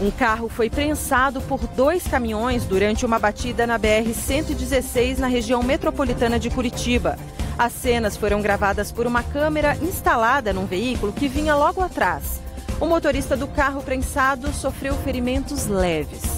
Um carro foi prensado por dois caminhões durante uma batida na BR-116 na região metropolitana de Curitiba. As cenas foram gravadas por uma câmera instalada num veículo que vinha logo atrás. O motorista do carro prensado sofreu ferimentos leves.